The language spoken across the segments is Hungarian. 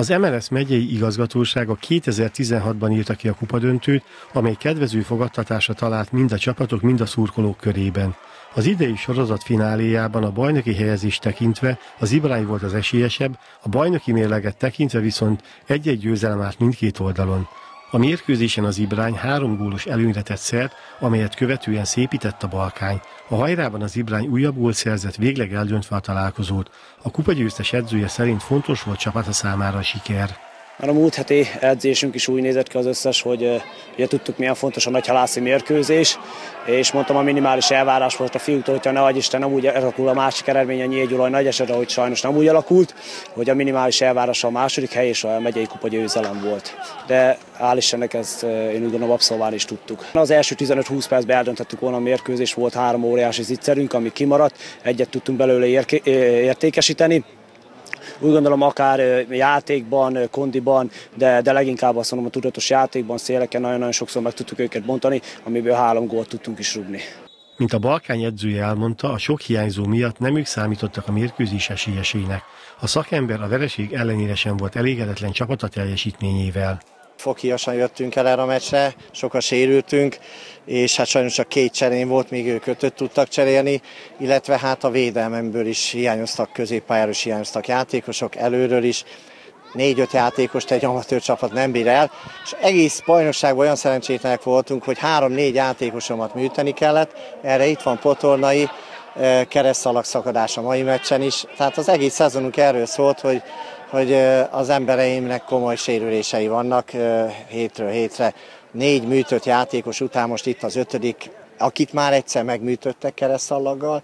Az MLS megyei igazgatósága 2016-ban írta ki a kupadöntőt, amely kedvező fogadtatásra talált mind a csapatok, mind a szurkolók körében. Az idei sorozat fináléjában a bajnoki helyezést tekintve az Ibrány volt az esélyesebb, a bajnoki mérleget tekintve viszont egy-egy győzelem állt mindkét oldalon. A mérkőzésen az Ibrány három gólos előnyre tett szert, amelyet követően szépített a Balkány. A hajrában az Ibrány újabb gólt szerzett, végleg eldöntve a találkozót. A kupagyőztes edzője szerint fontos volt csapata számára a siker. Már a múlt heti edzésünk is úgy nézett ki az összes, hogy ugye tudtuk milyen fontos a nagyhalászi mérkőzés, és mondtam a minimális elvárás volt a fiúktól, hogyha ne Isten nem úgy alakul a másik eredmény a nyílgyulaj nagy esetre, hogy sajnos nem úgy alakult, hogy a minimális elvárás a második hely és a megyei kupa győzelem volt. De hál' Istennek ezt én úgy gondolom abszolválni is tudtuk. Az első 15-20 percben eldöntöttük volna a mérkőzést, volt három óriási zicserünk, ami kimaradt, egyet tudtunk belőle értékesíteni, úgy gondolom akár játékban, kondiban, de, de leginkább azt mondom a tudatos játékban, széleken nagyon-nagyon sokszor meg tudtuk őket bontani, amiből három gólt tudtunk is rúgni. Mint a Balkány edzője elmondta, a sok hiányzó miatt nem ők számítottak a mérkőzés esélyesének. A szakember a vereség ellenére sem volt elégedetlen csapata teljesítményével. Fokhíjasan jöttünk el erre a meccsre, sokan sérültünk, és hát sajnos csak két cserén volt, míg ők ötöt tudtak cserélni, illetve hát a védelmemből is hiányoztak, középpályáról is hiányoztak játékosok, előről is, négy-öt játékost egy amatőr csapat nem bír el, és egész bajnokságban olyan szerencsétlenek voltunk, hogy három-négy játékosomat műteni kellett, erre itt van Potornai, keresztalak szakadás a mai meccsen is, tehát az egész szezonunk erről szólt, hogy hogy az embereimnek komoly sérülései vannak hétről hétre. Négy műtött játékos után most itt az ötödik, akit már egyszer megműtöttek keresztallaggal,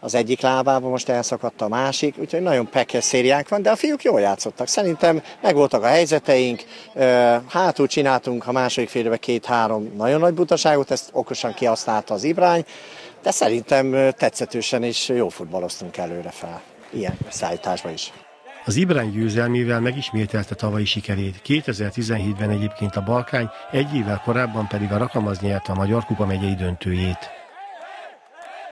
az egyik lábában most elszakadt a másik, úgyhogy nagyon pekes szériánk van, de a fiúk jól játszottak. Szerintem megvoltak a helyzeteink, hátul csináltunk a második félbe két-három nagyon nagy butaságot, ezt okosan kihasználta az Ibrány, de szerintem tetszetősen és jó futballoztunk előre fel, ilyen szállításban is. Az Ibrány győzelmével megismételte tavalyi sikerét. 2017-ben egyébként a Balkány, egy évvel korábban pedig a Rakamaz nyerte a Magyar Kupa megyei döntőjét.